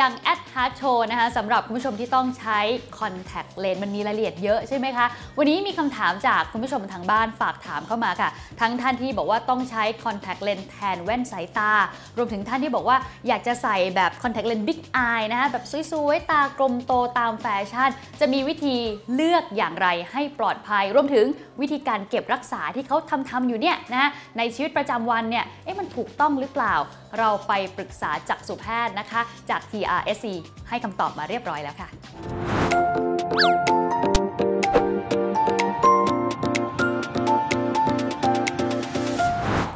Young@Heart Show นะคะสำหรับคุณผู้ชมที่ต้องใช้ Contact Lens มันมีรายละเอียดเยอะใช่ไหมคะ วันนี้มีคำถามจากคุณผู้ชมทางบ้านฝากถามเข้ามาค่ะ ทั้งท่านที่บอกว่าต้องใช้ Contact Lens แทนแว่นสายตา รวมถึงท่านที่บอกว่าอยากจะใส่แบบ Contact Lens Big Eye นะคะแบบสวยๆ ตากลมโตตามแฟชั่น จะมีวิธีเลือกอย่างไรให้ปลอดภัย รวมถึงวิธีการเก็บรักษาที่เขาทำทำอยู่เนี่ยนะในชีวิตประจำวันเนี่ยเอ๊ะมันถูกต้องหรือเปล่า เราไปปรึกษาจากสุแพทย์นะคะ จาก TRSC ให้คำตอบมาเรียบร้อยแล้วค่ะ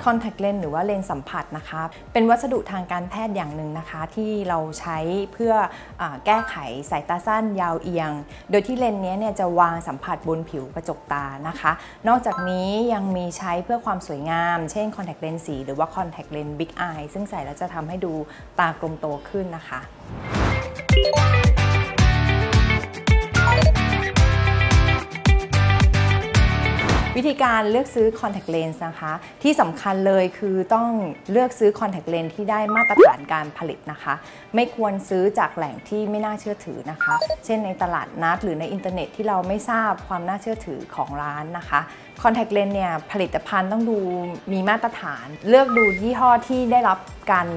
contact lens หรือว่าเลนส์สัมผัสนะคะเป็นวัสดุทางการแพทย์อย่างหนึ่งนะคะ ที่เราใช้เพื่ออแก้ไขสายตาสั้นยาวเอียง โดยที่เลนส์นี้เนี่ยจะวางสัมผัสบนผิวกระจกตานะคะ นอกจากนี้ยังมีใช้เพื่อความสวยงาม เช่น contact lens สี หรือว่า contact lens big eye ซึ่งใส่แล้วจะทำให้ดูตากลมโตขึ้นนะคะ วิธีการเลือกซื้อ contact lens นะคะ ที่สำคัญเลยคือต้องเลือกซื้อ contact lens ที่ได้มาตรฐานการผลิตนะคะ ไม่ควรซื้อจากแหล่งที่ไม่น่าเชื่อถือนะคะ เช่นในตลาดนัดหรือในอินเทอร์เน็ตที่เราไม่ทราบความน่าเชื่อถือของร้านนะคะ contact lens เนี่ยผลิตภัณฑ์ต้องดูมีมาตรฐาน เลือกดูยี่ห้อที่ได้รับ การ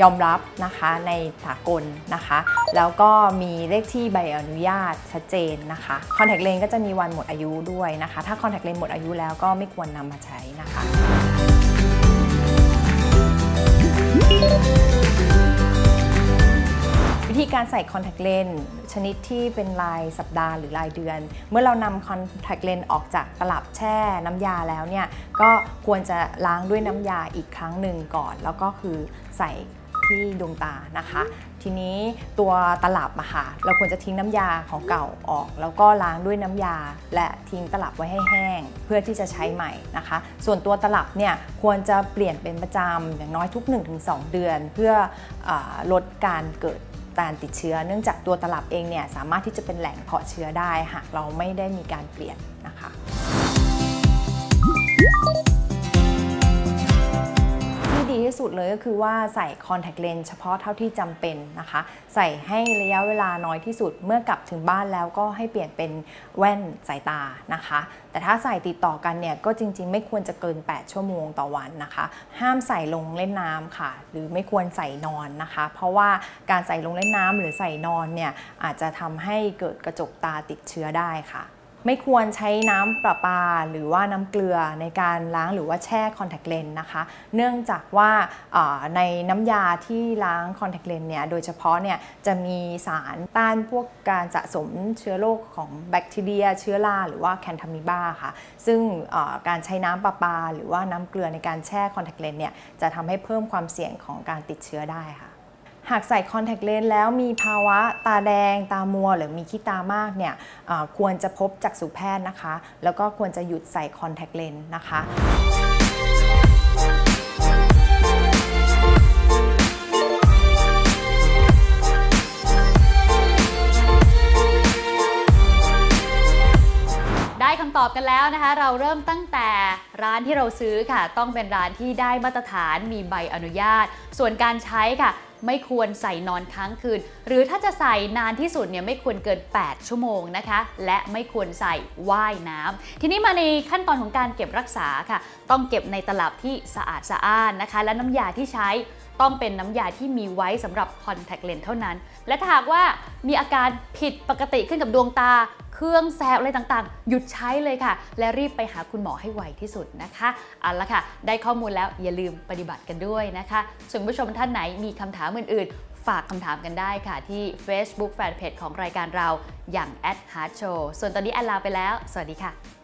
ยอมรับนะคะในสากลนะคะ แล้วก็มีเลขที่ใบอนุญาตชัดเจนนะคะคอนแทคเลนส์ก็จะมีวันหมดอายุด้วยนะคะ ถ้าคอนแทคเลนส์หมดอายุแล้วก็ไม่ควรนำมาใช้นะคะ ธีการใส่ contact lens ชนิดที่เป็นลายสัปดาห์หรือรายเดือน เมื่อเรานำ contact lens ออกจากตลับแช่น้ำยาแล้วเนี่ยก็ควรจะล้างด้วยน้ำยาอีกครั้งหนึ่งก่อน แล้วก็คือใส่ที่ดวงตานะคะ ทีนี้ตัวตลับอะค่ะเราควรจะทิ้งน้ำยาของเก่าออก แล้วก็ล้างด้วยน้ำยา และทิ้งตลับไว้ให้แห้ง เพื่อที่จะใช้ใหม่นะคะ ส่วนตัวตลับเนี่ยควรจะเปลี่ยนเป็นประจำอย่างน้อยทุก 1-2 เดือน เพื่ออลดการเกิด การติดเชื้อ เนื่องจากตัวตลับเองเนี่ยสามารถที่จะเป็นแหล่งเพาะเชื้อได้ หากเราไม่ได้มีการเปลี่ยนนะคะ เลยก็คือว่าใส่ contact lens เฉพาะเท่าที่จำเป็นนะคะ ใส่ให้ระยะเวลาน้อยที่สุดเมื่อกลับถึงบ้านแล้วก็ให้เปลี่ยนเป็นแว่นสายตานะคะ แต่ถ้าใส่ติดต่อกันเนี่ยก็จริง ๆ ไม่ควรจะเกิน 8 ชั่วโมงต่อวันนะคะ ห้ามใส่ลงเล่นน้ำค่ะ หรือไม่ควรใส่นอนนะคะ เพราะว่าการใส่ลงเล่นน้ำหรือใส่นอนเนี่ยอาจจะทำให้เกิดกระจกตาติดเชื้อได้ค่ะ ไม่ควรใช้น้ำประปาหรือว่าน้ำเกลือในการล้างหรือว่าแช่ contact lens นะคะ เนื่องจากว่าในน้ำยาที่ล้าง contact lens เนี่ยโดยเฉพาะเนี่ยจะมีสารต้านพวกการสะสมเชื้อโรคของแบคทีเรีย เชื้อราหรือว่าแคนทามิบาค่ะ ซึ่งการใช้น้ำประปา หรือว่าน้ำเกลือในการแช่ contact lens เนี่ยจะทำให้เพิ่มความเสี่ยงของการติดเชื้อได้ค่ะ หากใส่คอนแทคเลนส์แล้วมีภาวะตาแดง ตามัว หรือมีขี้ตามากเนี่ยควรจะพบจักษุแพทย์นะคะ แล้วก็ควรจะหยุดใส่คอนแทคเลนส์นะคะได้คำตอบกันแล้วนะคะ เราเริ่มตั้งแต่ร้านที่เราซื้อค่ะ ต้องเป็นร้านที่ได้มาตรฐานมีใบอนุญาต ส่วนการใช้ค่ะ ไม่ควรใส่นอนค้างคืน หรือถ้าจะใส่นานที่สุดเนี่ยไม่ควรเกิน 8 ชั่วโมงนะคะ และไม่ควรใส่ว่ายน้ำทีนี้มาในขั้นตอนของการเก็บรักษาค่ะ ต้องเก็บในตลับที่สะอาดสะอ้านนะคะ และน้ำยาที่ใช้ต้องเป็นน้ำยาที่มีไว้สำหรับคอนแทคเลนส์เท่านั้น และถ้าหากว่ามีอาการผิดปกติขึ้นกับดวงตา เครื่องแซบอะไรต่างๆ หยุดใช้เลยค่ะ และรีบไปหาคุณหมอให้ไวที่สุดนะคะเอาละค่ะ ได้ข้อมูลแล้วอย่าลืมปฏิบัติกันด้วยนะคะส่วนผู้ชมท่านไหนมีคำถามอื่นๆ ฝากคำถามกันได้ค่ะที่ Facebook Fanpage ของรายการเราอย่าง at Hard Show ส่วนตอนนี้แอนลาไปแล้ว สวัสดีค่ะ